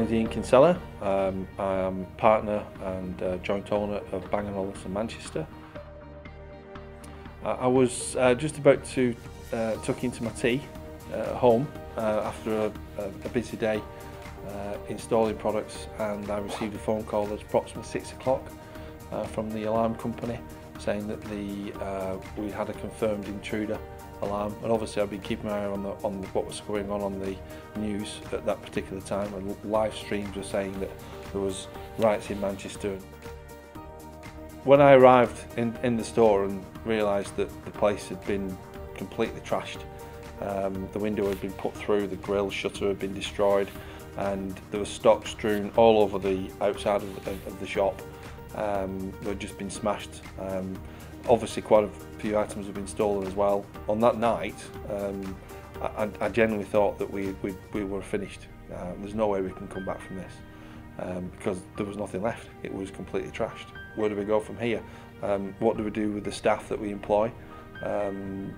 Is Ian Kinsella. Um, I am partner and uh, joint owner of Bang & Olufsen Manchester. Uh, I was uh, just about to uh, tuck into my tea uh, at home uh, after a, a busy day installing products and I received a phone call at approximately six o'clock from the alarm company saying that the we had a confirmed intruder alarm and obviously I've been keeping my eye on, the, on what was going on on the news at that particular time and live streams were saying that there was riots in Manchester. When I arrived in, in the store and realised that the place had been completely trashed, um, the window had been put through, the grill shutter had been destroyed and there was stock strewn all over the outside of the, of the shop um, had just been smashed. Um, obviously quite a few items have been stolen as well. On that night, um, I, I genuinely thought that we, we, we were finished. Uh, there's no way we can come back from this um, because there was nothing left. It was completely trashed. Where do we go from here? Um, what do we do with the staff that we employ um,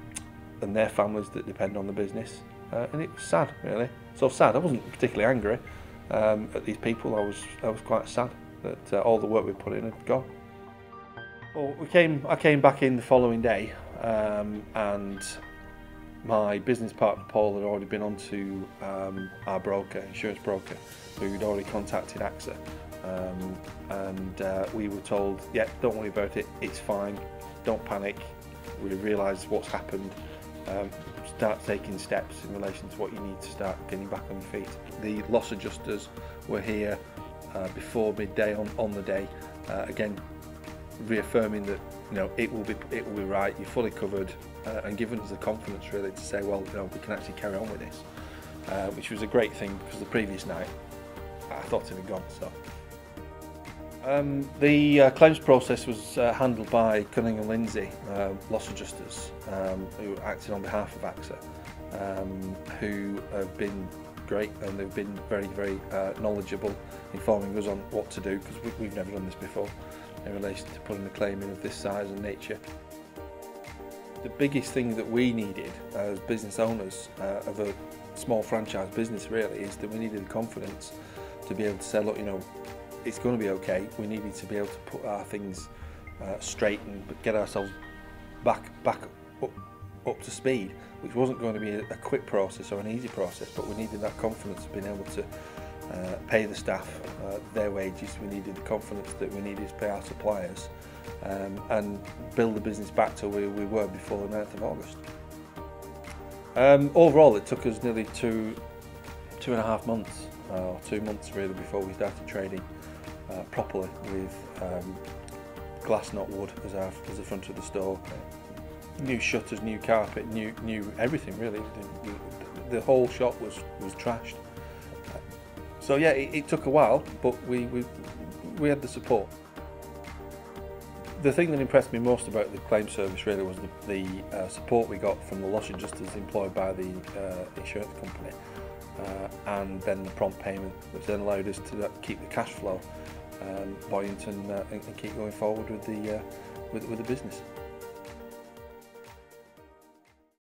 and their families that depend on the business? Uh, and it was sad, really. So sad. I wasn't particularly angry um, at these people. I was I was quite sad that uh, all the work we put in had gone. Well, we came. I came back in the following day, um, and my business partner Paul had already been on to um, our broker, insurance broker, who'd already contacted AXA, um, and uh, we were told, "Yeah, don't worry about it. It's fine. Don't panic. We realise what's happened. Um, start taking steps in relation to what you need to start getting back on your feet." The loss adjusters were here uh, before midday on, on the day, uh, again reaffirming that you know it will be it will be right. You're fully covered, uh, and giving us the confidence really to say, well, you know, we can actually carry on with this, uh, which was a great thing because the previous night I thought it had gone. So um, the uh, claims process was uh, handled by Cunningham Lindsey, uh, loss adjusters, um, who acted on behalf of AXA, um, who have been great and they've been very, very uh, knowledgeable, informing us on what to do because we, we've never done this before in relation to putting a claim in of this size and nature. The biggest thing that we needed as business owners uh, of a small franchise business really is that we needed the confidence to be able to say, look, you know, it's going to be okay. We needed to be able to put our things uh, straight and get ourselves back back up, up to speed, which wasn't going to be a, a quick process or an easy process, but we needed that confidence of being able to uh, pay the staff uh, their wages, we needed the confidence that we needed to pay our suppliers um, and build the business back to where we were before the 9th of August. Um, overall, it took us nearly two, two and a half months, uh, or two months really, before we started trading uh, properly with um, glass, not wood, as, our, as the front of the store. New shutters, new carpet, new, new everything really. The, the, the whole shop was, was trashed. So yeah, it, it took a while, but we, we, we had the support. The thing that impressed me most about the claim service really was the, the uh, support we got from the loss adjusters employed by the uh, insurance company uh, and then the prompt payment which then allowed us to uh, keep the cash flow um, buoyant and, uh, and, keep going forward with the, uh, with, with the business.